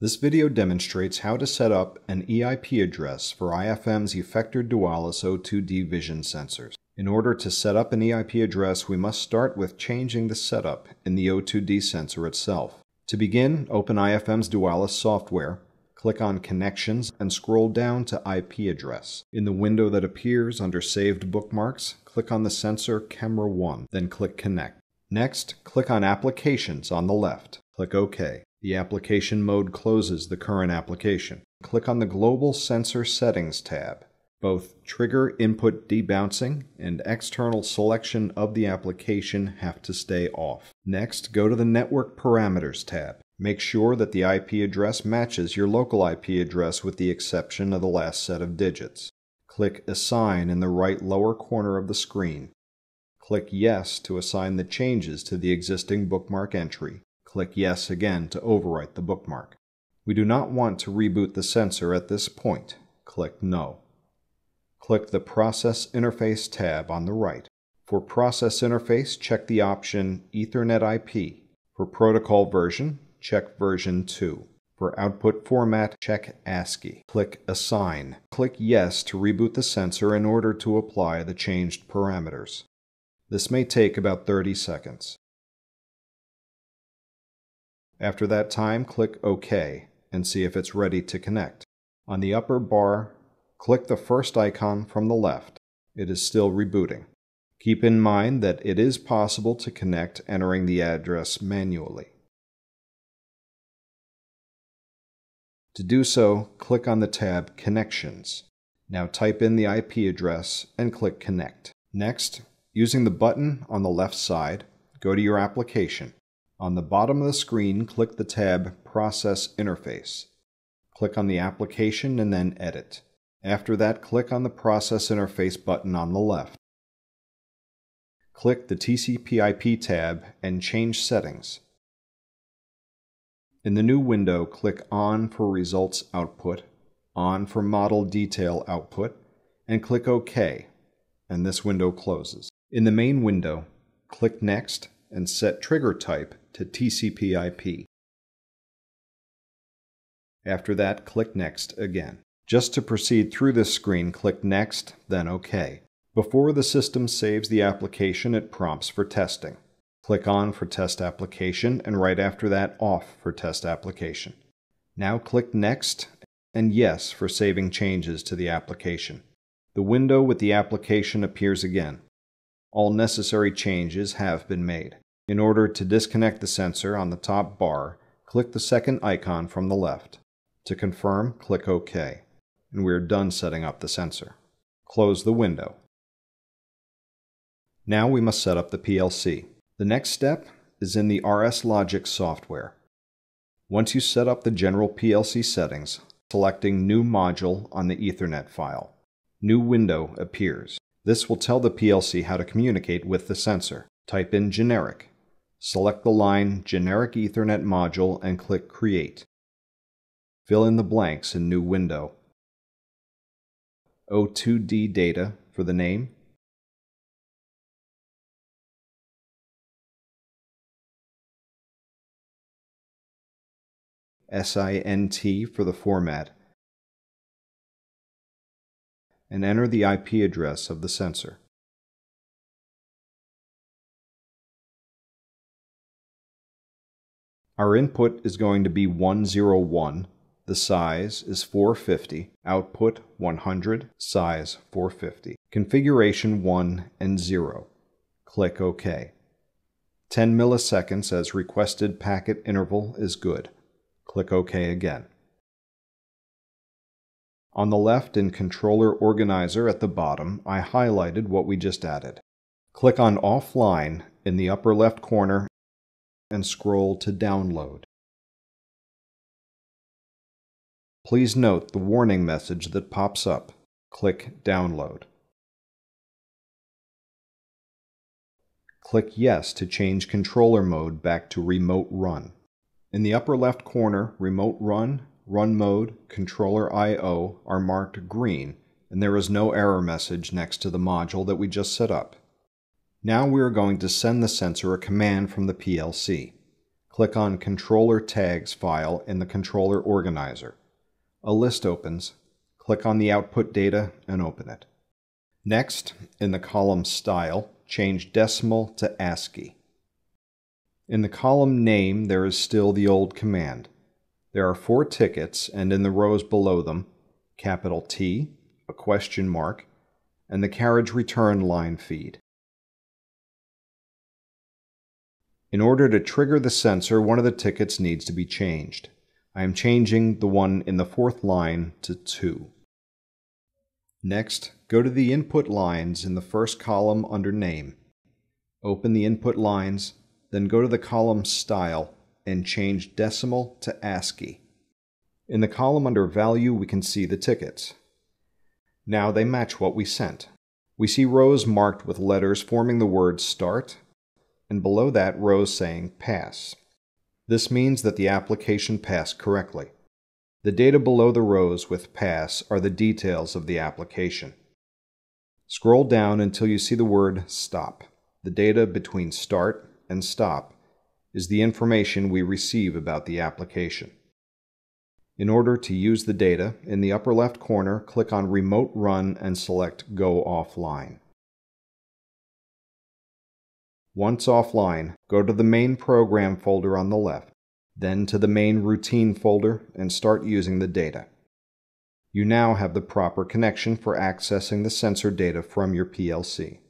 This video demonstrates how to set up an EIP address for IFM's Efector Dualis O2D vision sensors. In order to set up an EIP address, we must start with changing the setup in the O2D sensor itself. To begin, open IFM's Dualis software, click on Connections, and scroll down to IP address. In the window that appears under Saved Bookmarks, click on the sensor Camera 1, then click Connect. Next, click on Applications on the left. Click OK. The application mode closes the current application. Click on the Global Sensor Settings tab. Both trigger input debouncing and external selection of the application have to stay off. Next, go to the Network Parameters tab. Make sure that the IP address matches your local IP address with the exception of the last set of digits. Click Assign in the right lower corner of the screen. Click Yes to assign the changes to the existing bookmark entry. Click Yes again to overwrite the bookmark. We do not want to reboot the sensor at this point. Click No. Click the Process Interface tab on the right. For Process Interface, check the option Ethernet IP. For protocol version, check version 2. For output format, check ASCII. Click Assign. Click Yes to reboot the sensor in order to apply the changed parameters. This may take about 30 seconds. After that time, click OK and see if it's ready to connect. On the upper bar, click the first icon from the left. It is still rebooting. Keep in mind that it is possible to connect entering the address manually. To do so, click on the tab Connections. Now type in the IP address and click Connect. Next, using the button on the left side, go to your application. On the bottom of the screen, click the tab Process Interface. Click on the application and then Edit. After that, click on the Process Interface button on the left. Click the TCP/IP tab and change settings. In the new window, click On for Results Output, On for Model Detail Output, and click OK, and this window closes. In the main window, click Next and set trigger type to TCP/IP. After that, click Next again. Just to proceed through this screen, click Next, then OK. Before the system saves the application, it prompts for testing. Click On for Test Application, and right after that, Off for Test Application. Now click Next and Yes for saving changes to the application. The window with the application appears again. All necessary changes have been made. In order to disconnect the sensor on the top bar, click the second icon from the left. To confirm, click OK, and we are done setting up the sensor. Close the window. Now we must set up the PLC. The next step is in the RSLogix software. Once you set up the general PLC settings, selecting New Module on the Ethernet file, New Window appears. This will tell the PLC how to communicate with the sensor. Type in Generic Select the line Generic Ethernet Module and click Create. Fill in the blanks in New Window. O2D data for the name. SINT for the format. And enter the IP address of the sensor. Our input is going to be 101, the size is 450, output 100, size 450. Configuration 1 and 0. Click OK. 10 milliseconds as requested packet interval is good. Click OK again. On the left in Controller Organizer at the bottom, I highlighted what we just added. Click on Offline in the upper left corner and scroll to Download. Please note the warning message that pops up. Click Download. Click Yes to change controller mode back to Remote Run. In the upper left corner, Remote Run, Run Mode, Controller I.O. are marked green, and there is no error message next to the module that we just set up. Now we are going to send the sensor a command from the PLC. Click on Controller Tags file in the Controller Organizer. A list opens. Click on the output data and open it. Next, in the column Style, change decimal to ASCII. In the column Name, there is still the old command. There are four tickets, and in the rows below them, capital T, a question mark, and the carriage return line feed. In order to trigger the sensor, one of the tickets needs to be changed. I am changing the one in the fourth line to 2. Next, go to the input lines in the first column under Name. Open the input lines, then go to the column Style and change decimal to ASCII. In the column under Value, we can see the tickets. Now they match what we sent. We see rows marked with letters forming the word Start, and below that rows saying Pass. This means that the application passed correctly. The data below the rows with pass are the details of the application. Scroll down until you see the word stop. The data between start and stop is the information we receive about the application. In order to use the data, in the upper left corner, click on Remote Run and select Go Offline. Once offline, go to the main program folder on the left then to the main routine folder and start using the data. You now have the proper connection for accessing the sensor data from your PLC.